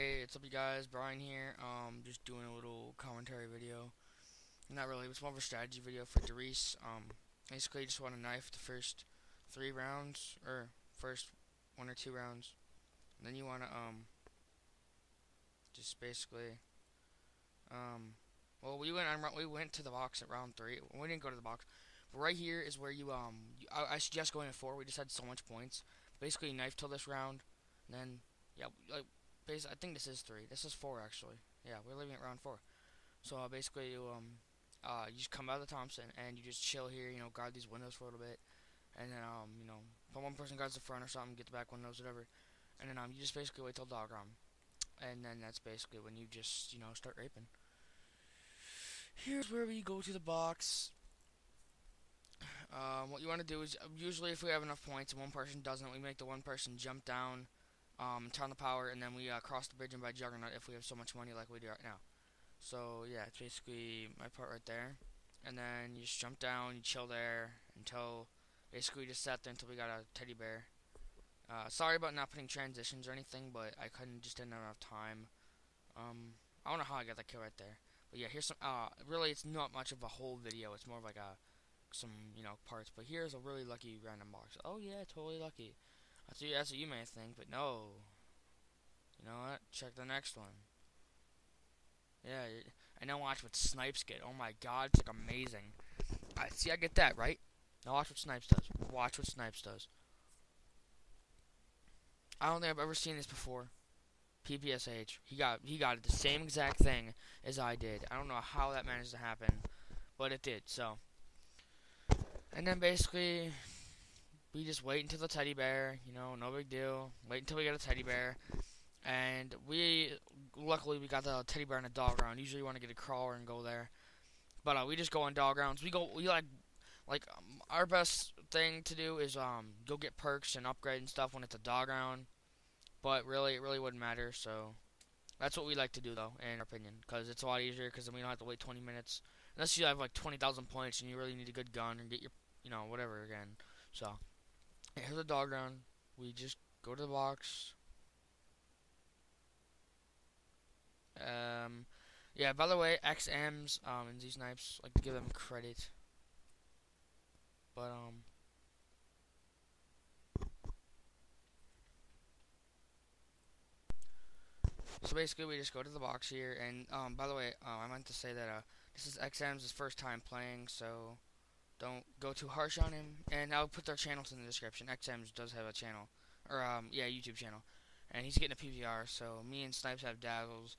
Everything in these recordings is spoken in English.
what's up you guys, Brian here, um, just doing a little commentary video, not really, it's more of a strategy video for Der Riese, um, basically you just want to knife the first three rounds, or first one or two rounds, and then you want to, um, just basically, um, well, we went on, we went to the box at round three, we didn't go to the box, but right here is where you, um, I, I suggest going to four, we just had so much points, basically knife till this round, and then, yeah, like, I think this is three. This is four actually. Yeah, we're leaving at round four. So uh, basically, you um, uh, you just come out of the Thompson and you just chill here. You know, guard these windows for a little bit, and then um, you know, if one person guards the front or something, get the back windows, whatever, and then um, you just basically wait till dog round, and then that's basically when you just you know start raping. Here's where we go to the box. Um, what you want to do is usually if we have enough points and one person doesn't, we make the one person jump down um, turn the power, and then we uh, cross the bridge and buy Juggernaut if we have so much money like we do right now. So yeah, it's basically my part right there. And then you just jump down, you chill there until basically just sat there until we got a teddy bear. Uh, sorry about not putting transitions or anything, but I couldn't just didn't have enough time. Um, I don't know how I got that kill right there, but yeah, here's some. Uh, really, it's not much of a whole video. It's more of like a some you know parts. But here's a really lucky random box. Oh yeah, totally lucky. That's what, that's what you may think, but no. You know what? Check the next one. Yeah, I know watch what Snipes get. Oh my god, it's like amazing. Alright, see I get that, right? Now watch what Snipes does. Watch what Snipes does. I don't think I've ever seen this before. PPSH. He got he got the same exact thing as I did. I don't know how that managed to happen, but it did. So, and then basically we just wait until the teddy bear, you know, no big deal. Wait until we get a teddy bear. And we, luckily, we got the teddy bear in a dog round. Usually, you want to get a crawler and go there. But uh, we just go on dog rounds. We go, we like, like, um, our best thing to do is um go get perks and upgrade and stuff when it's a dog round. But really, it really wouldn't matter. So that's what we like to do, though, in our opinion, because it's a lot easier. Because then we don't have to wait 20 minutes, unless you have like 20,000 points and you really need a good gun and get your, you know, whatever again. So here's the dog round. We just go to the box. Um, yeah. By the way, XMs um and Z snipes like give them credit, but um. So basically, we just go to the box here, and um, by the way, uh, I meant to say that uh, this is XM's first time playing, so don't go too harsh on him. And I'll put their channels in the description. XMs does have a channel, or um, yeah, YouTube channel, and he's getting a PVR. So me and Snipes have dazzles.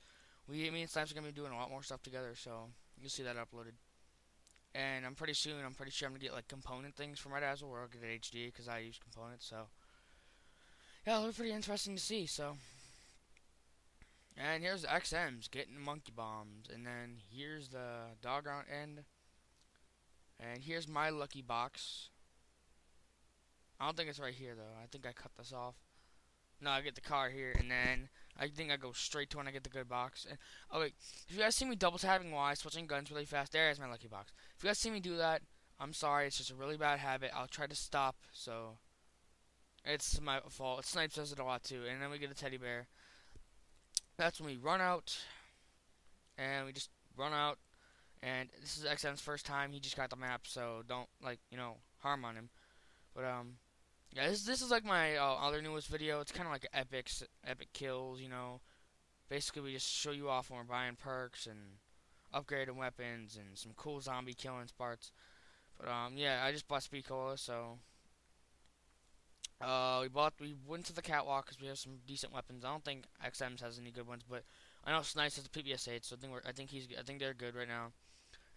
We, me and Snipes are gonna be doing a lot more stuff together. So you'll see that uploaded. And I'm pretty soon. I'm pretty sure I'm gonna get like component things for my dazzle, where I'll get it HD because I use components. So yeah, it'll be pretty interesting to see. So. And here's the XMs getting monkey bombs, and then here's the dog round end. And here's my lucky box. I don't think it's right here though. I think I cut this off. No, I get the car here, and then I think I go straight to when I get the good box. And, oh wait, if you guys see me double tapping while switching guns really fast, there is my lucky box. If you guys see me do that, I'm sorry. It's just a really bad habit. I'll try to stop. So it's my fault. Snipes does it a lot too. And then we get a teddy bear. That's when we run out, and we just run out and this is XM's first time. He just got the map, so don't like you know harm on him. But um, yeah, this this is like my uh, other newest video. It's kind of like epic epic kills. You know, basically we just show you off when we're buying perks and upgrading weapons and some cool zombie killing parts. But um, yeah, I just bought speed cola, so. Uh, we bought, we went to the catwalk because we have some decent weapons. I don't think XM's has any good ones, but I know Snipes has a PBS8, so I think we're, I think he's, I think they're good right now.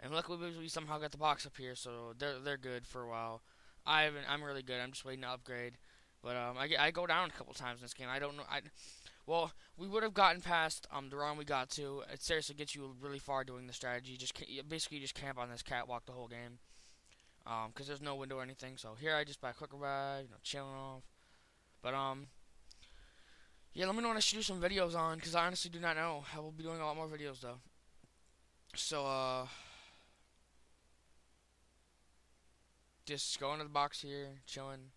And luckily we somehow got the box up here, so they're they're good for a while. I haven't. I'm really good. I'm just waiting to upgrade. But um, I, I go down a couple times in this game. I don't know. I well, we would have gotten past um the round we got to. It seriously gets you really far doing the strategy. Just basically just camp on this catwalk the whole game. Um, cause there's no window or anything. So here I just buy Quick Revive, you know, chilling off. But um, yeah, let me know when I should do some videos on, cause I honestly do not know. I will be doing a lot more videos though. So uh. Just going to the box here, chilling.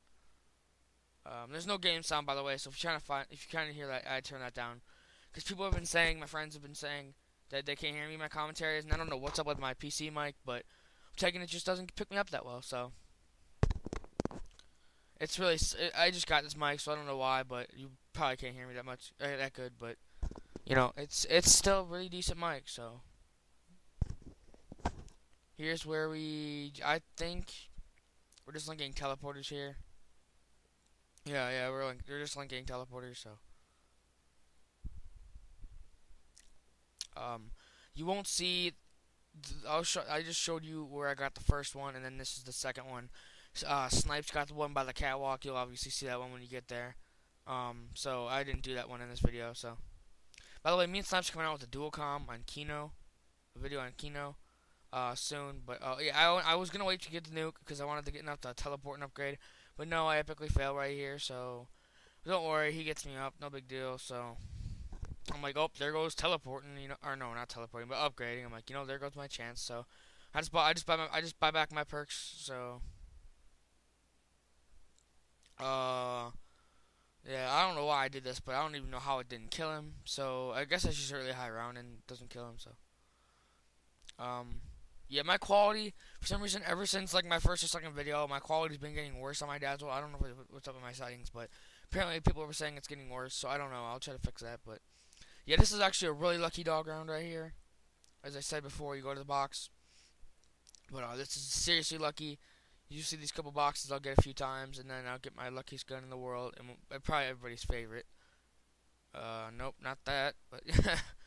Um, there's no game sound by the way, so if you're trying to find, if you kind of hear that, I turn that down. because people have been saying, my friends have been saying that they can't hear me my commentaries, and I don't know what's up with my PC mic, but I'm taking it just doesn't pick me up that well. So it's really I just got this mic, so I don't know why, but you probably can't hear me that much uh, that good, but you know it's it's still a really decent mic. So here's where we I think we're just linking teleporters here. Yeah, yeah, we're link, we're just linking teleporters, so. Um, you won't see. I'll show. I just showed you where I got the first one, and then this is the second one. Uh, Snipes got the one by the catwalk. You'll obviously see that one when you get there. Um, so I didn't do that one in this video. So, by the way, me and Snipes coming out with a duocom on Kino, a video on Kino, uh, soon. But uh, yeah, I, I was gonna wait to get the nuke because I wanted to get enough to teleport and upgrade. But no, I epically fail right here. So don't worry, he gets me up. No big deal. So I'm like, oh, there goes teleporting. You know, or no, not teleporting, but upgrading. I'm like, you know, there goes my chance. So I just buy, I just buy, my, I just buy back my perks. So. Uh, yeah, I don't know why I did this, but I don't even know how it didn't kill him. So I guess I should really high round and doesn't kill him. So, um, yeah, my quality for some reason ever since like my first or second video, my quality's been getting worse on my Dazzle. I don't know what's up with my settings, but apparently people were saying it's getting worse. So I don't know. I'll try to fix that. But yeah, this is actually a really lucky dog round right here. As I said before, you go to the box. But uh, this is seriously lucky. You see these couple boxes, I'll get a few times, and then I'll get my luckiest gun in the world, and probably everybody's favorite. Uh, nope, not that, but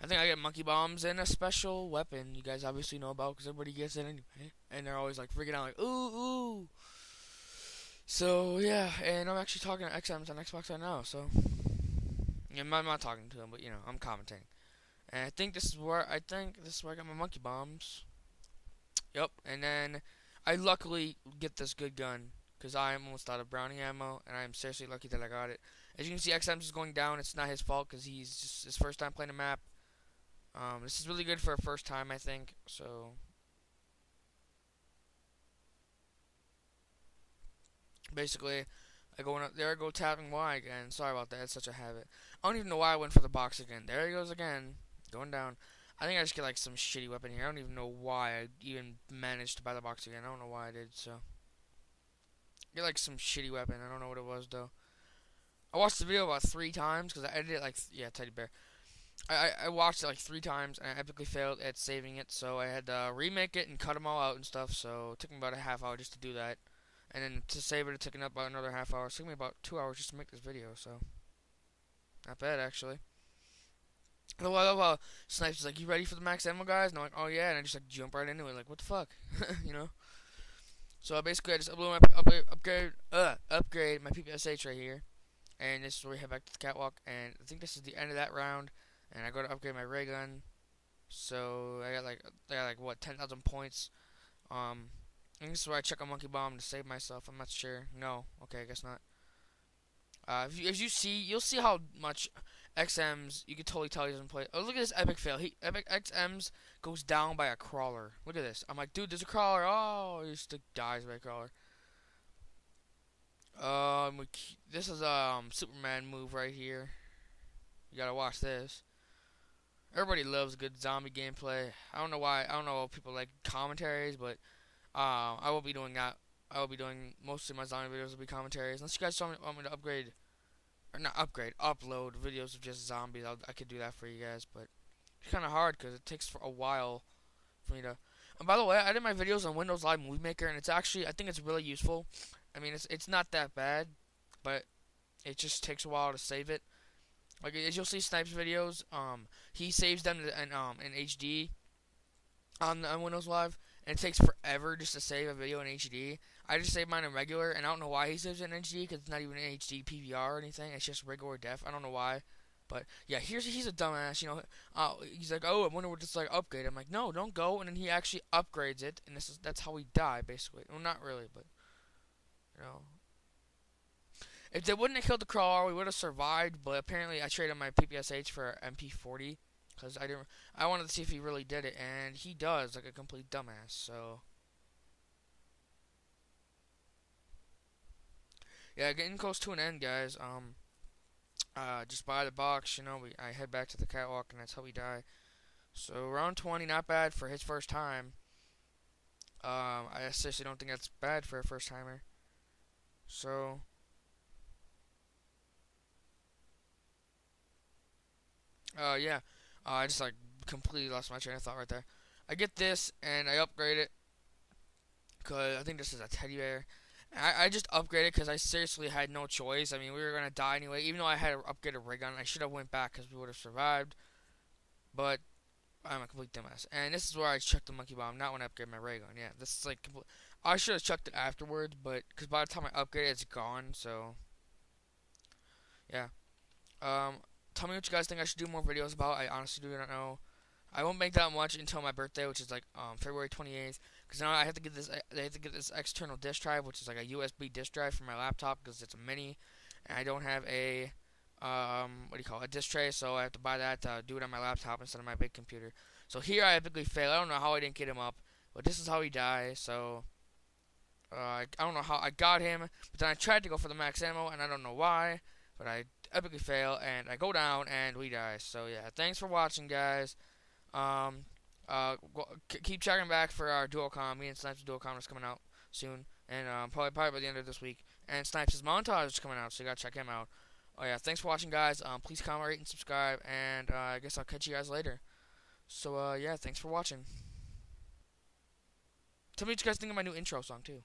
I think I get monkey bombs and a special weapon you guys obviously know about because everybody gets it anyway, and they're always like freaking out like ooh ooh. So yeah, and I'm actually talking to XMs on Xbox right now, so yeah, I'm not talking to them, but you know I'm commenting, and I think this is where I think this is where I got my monkey bombs. Yep, and then I luckily get this good gun because I am almost out of Browning ammo, and I am seriously lucky that I got it. As you can see, XM's is going down. It's not his fault because he's just his first time playing the map. Um, this is really good for a first time, I think. So, basically, I go up there. I go tapping Y again. Sorry about that. It's such a habit. I don't even know why I went for the box again. There he goes again, going down. I think I just get like some shitty weapon here. I don't even know why I even managed to buy the box again. I don't know why I did, so. Get like some shitty weapon. I don't know what it was, though. I watched the video about three times, because I edited it like, yeah, teddy bear. I, I watched it like three times, and I epically failed at saving it, so I had to remake it and cut them all out and stuff, so it took me about a half hour just to do that. And then to save it, it took me about another half hour. It took me about two hours just to make this video, so. Not bad, actually. Well, well, well, Snipes is like, you ready for the max ammo, guys? And I'm like, oh yeah, and I just like jump right into it, like, what the fuck, you know? So basically, I just upload my upgrade, upgrade, uh, upgrade my PPSH right here, and this is where we head back to the catwalk. And I think this is the end of that round, and I go to upgrade my ray gun. So I got like, I got like what, ten thousand points. Um, this is where I check a monkey bomb to save myself. I'm not sure. No, okay, I guess not. Uh, if you, as you see, you'll see how much XM's, you can totally tell he doesn't play. Oh, look at this epic fail. He epic XM's goes down by a crawler. Look at this. I'm like, dude, there's a crawler. Oh, he just dies by a crawler. Um, this is um Superman move right here. You gotta watch this. Everybody loves good zombie gameplay. I don't know why. I don't know if people like commentaries, but uh, I will be doing that. I will be doing most of my zombie videos will be commentaries. Unless you guys want me, want me to upgrade or not upgrade, upload videos of just zombies. I'll, i could do that for you guys, but it's kind of hard because it takes for a while for me to. And by the way, I did my videos on Windows Live Movie Maker, and it's actually I think it's really useful. I mean, it's it's not that bad, but it just takes a while to save it. Like as you'll see, Snipes videos, um, he saves them in um in HD on, Windows Live, and it takes forever just to save a video in HD. I just save mine in regular, and I don't know why he saves it in HD because it's not even in HD PVR or anything. It's just regular def. I don't know why. But yeah, here's he's a dumbass. You know, uh, he's like, oh, I wonder what it's like upgrade. I'm like, no, don't go. And then he actually upgrades it, and this is that's how we die basically. Well, not really, but you know, if they wouldn't have killed the crawler, we would have survived. But apparently, I traded my PPSH for MP40 because I didn't. I wanted to see if he really did it, and he does, like a complete dumbass. So. Yeah, getting close to an end, guys. Um, uh, just buy the box. You know, we I head back to the catwalk, and that's how we die. So round 20, not bad for his first time. Um, I seriously don't think that's bad for a first timer. So. Uh, yeah. Uh, I just like completely lost my train of thought right there. I get this and I upgrade it because I think this is a teddy bear. I, I just upgraded because I seriously had no choice. I mean, we were gonna die anyway. Even though I had to upgrade a ray gun, I should have went back because we would have survived. But I'm a complete dumbass. And this is where I chucked the monkey bomb, not when I upgrade my ray gun. Yeah, this is like complete. I should have chucked it afterwards, but because by the time I upgrade it, it's gone. So yeah. Um, tell me what you guys think I should do more videos about. I honestly do not know. I won't make that much until my birthday, which is like um, February 28th. Because now I have to get this. I have to get this external disk drive, which is like a USB disk drive for my laptop because it's a mini, and I don't have a um, what do you call it, a disk tray. So I have to buy that to do it on my laptop instead of my big computer. So here I epically fail. I don't know how I didn't get him up, but this is how he dies. So uh, I, I don't know how I got him, but then I tried to go for the max ammo, and I don't know why, but I epically fail, and I go down, and we die. So yeah, thanks for watching, guys. Um, uh, keep checking back for our duocom. Me and Snipes' duocom is coming out soon, and um, probably probably by the end of this week. And Snipes' montage is coming out, so you gotta check him out. Oh yeah, thanks for watching, guys. Um, please comment, rate, and subscribe, and uh, I guess I'll catch you guys later. So uh, yeah, thanks for watching. Tell me what you guys think of my new intro song too.